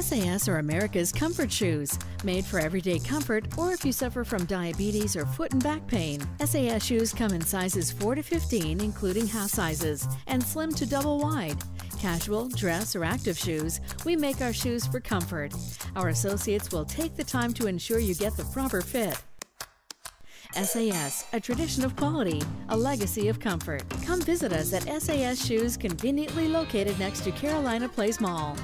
SAS are America's comfort shoes, made for everyday comfort or if you suffer from diabetes or foot and back pain. SAS shoes come in sizes 4 to 15, including half sizes, and slim to double wide. Casual, dress, or active shoes, we make our shoes for comfort. Our associates will take the time to ensure you get the proper fit. SAS, a tradition of quality, a legacy of comfort. Come visit us at SAS Shoes, conveniently located next to Carolina Place Mall.